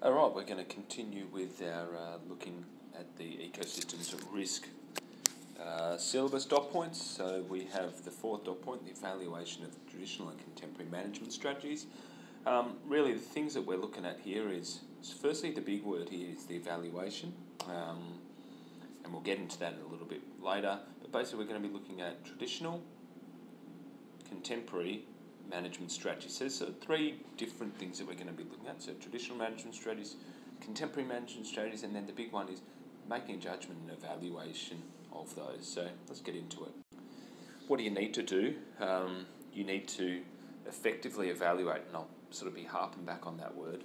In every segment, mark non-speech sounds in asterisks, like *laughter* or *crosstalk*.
All right, we're going to continue with our uh, looking at the ecosystems at risk uh, syllabus dot points. So we have the fourth dot point, the evaluation of traditional and contemporary management strategies. Um, really, the things that we're looking at here is, firstly the big word here is the evaluation, um, and we'll get into that a little bit later. But basically, we're going to be looking at traditional, contemporary, management strategies. So there's three different things that we're going to be looking at. So traditional management strategies, contemporary management strategies, and then the big one is making a judgment and evaluation of those. So let's get into it. What do you need to do? Um, you need to effectively evaluate, and I'll sort of be harping back on that word,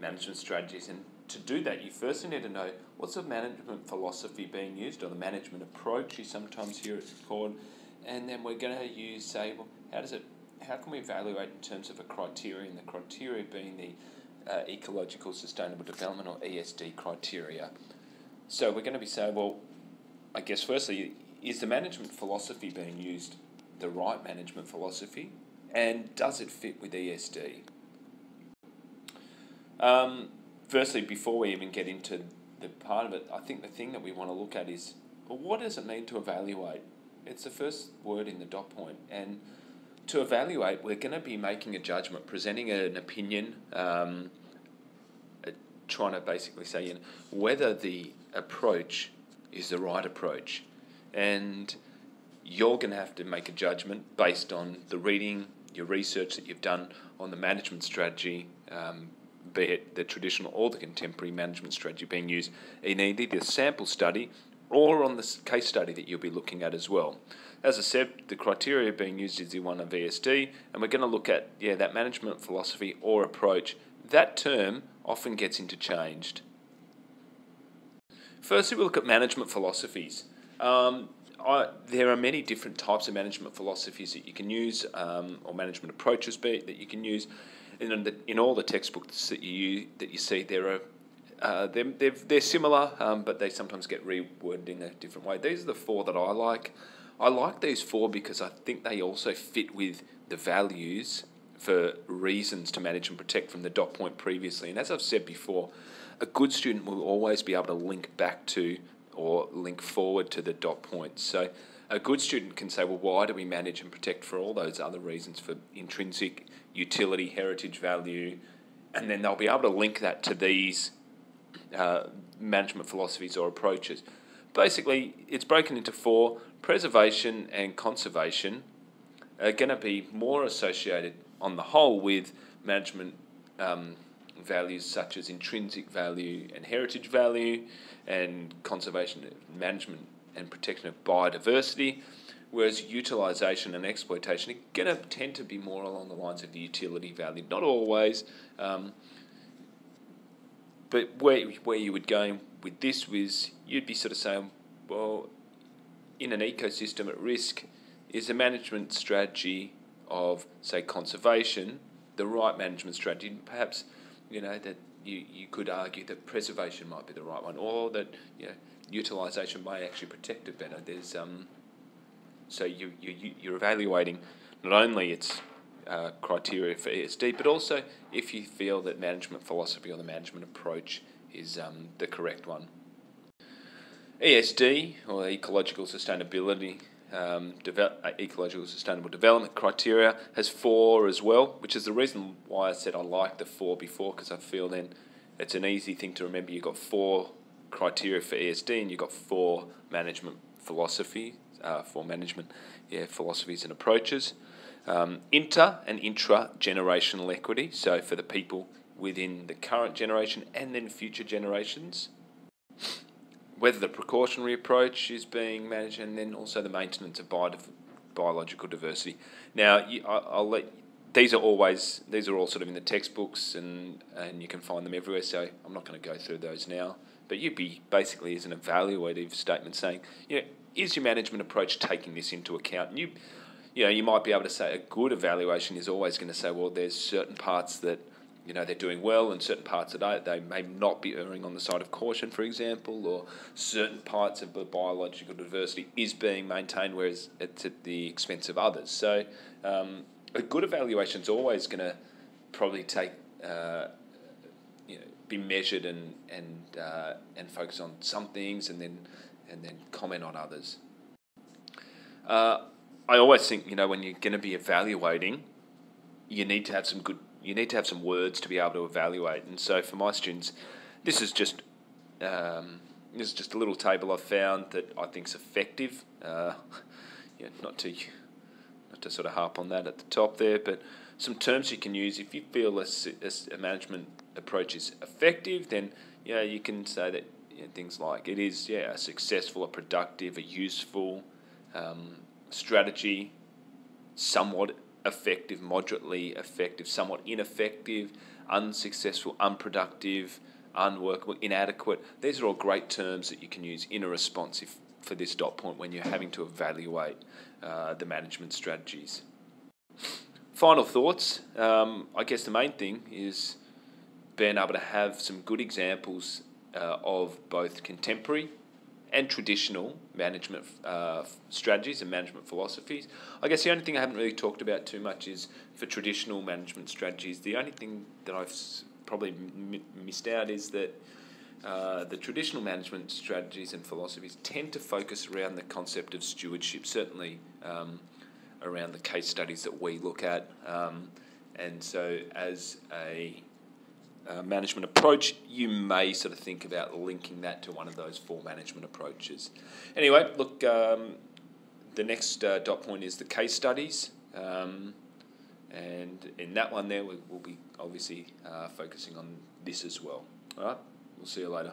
management strategies. And to do that, you first need to know what's the management philosophy being used, or the management approach you sometimes hear it called. And then we're going to use, say, well, how does it how can we evaluate in terms of a criteria, and the criteria being the uh, ecological sustainable development or ESD criteria. So we're going to be saying, well, I guess firstly, is the management philosophy being used the right management philosophy, and does it fit with ESD? Um, firstly, before we even get into the part of it, I think the thing that we want to look at is well, what does it mean to evaluate? It's the first word in the dot point, and to evaluate, we're going to be making a judgment, presenting an opinion, um, uh, trying to basically say you know, whether the approach is the right approach. And you're going to have to make a judgment based on the reading, your research that you've done on the management strategy, um, be it the traditional or the contemporary management strategy being used in either the sample study or on the case study that you'll be looking at as well. As I said, the criteria being used is the one of ESD, and we're going to look at yeah that management philosophy or approach. That term often gets interchanged. Firstly, we'll look at management philosophies. Um, I, there are many different types of management philosophies that you can use, um, or management approaches be, that you can use. In, in all the textbooks that you that you see, there are uh, they're, they're, similar, um, but they sometimes get reworded in a different way. These are the four that I like. I like these four because I think they also fit with the values for reasons to manage and protect from the dot point previously. And as I've said before, a good student will always be able to link back to or link forward to the dot points. So a good student can say, well, why do we manage and protect for all those other reasons for intrinsic utility, heritage value, and then they'll be able to link that to these uh, management philosophies or approaches. Basically, it's broken into four preservation and conservation are going to be more associated on the whole with management um, values such as intrinsic value and heritage value and conservation management and protection of biodiversity whereas utilisation and exploitation are going to tend to be more along the lines of the utility value not always um, but where, where you would go with this was you'd be sort of saying well in an ecosystem at risk is a management strategy of, say, conservation, the right management strategy. Perhaps, you know, that you, you could argue that preservation might be the right one, or that you know, utilisation may actually protect it better. There's um, so you you you're evaluating not only its uh, criteria for ESD, but also if you feel that management philosophy or the management approach is um, the correct one. ESD, or Ecological Sustainability, um, uh, Ecological Sustainable Development criteria, has four as well, which is the reason why I said I like the four before, because I feel then it's an easy thing to remember. You've got four criteria for ESD, and you've got four management philosophy, uh, four management yeah, philosophies and approaches. Um, inter and intra generational equity, so for the people within the current generation and then future generations whether the precautionary approach is being managed, and then also the maintenance of biological diversity. Now, you, I, will let these are always these are all sort of in the textbooks, and and you can find them everywhere. So I'm not going to go through those now. But you'd be basically as an evaluative statement saying, you know, is your management approach taking this into account? And you, you know, you might be able to say a good evaluation is always going to say, well, there's certain parts that you know they're doing well in certain parts it. They may not be erring on the side of caution, for example, or certain parts of the biological diversity is being maintained, whereas it's at the expense of others. So um, a good evaluation is always going to probably take uh, you know be measured and and uh, and focus on some things and then and then comment on others. Uh, I always think you know when you're going to be evaluating, you need to have some good. You need to have some words to be able to evaluate. And so for my students, this is just um, this is just a little table I've found that I think is effective. Uh, *laughs* yeah, not to not to sort of harp on that at the top there, but some terms you can use if you feel a, a management approach is effective. Then yeah, you can say that you know, things like it is yeah a successful, a productive, a useful um, strategy, somewhat effective, moderately effective, somewhat ineffective, unsuccessful, unproductive, unworkable, inadequate. These are all great terms that you can use in a response if, for this dot point when you're having to evaluate uh, the management strategies. Final thoughts. Um, I guess the main thing is being able to have some good examples uh, of both contemporary and traditional management uh, strategies and management philosophies. I guess the only thing I haven't really talked about too much is for traditional management strategies. The only thing that I've probably m- missed out is that uh, the traditional management strategies and philosophies tend to focus around the concept of stewardship, certainly um, around the case studies that we look at. Um, and so, as a uh, management approach, you may sort of think about linking that to one of those four management approaches. Anyway, look, um, the next uh, dot point is the case studies. Um, and in that one there, we, will be obviously uh, focusing on this as well. All right, we'll see you later.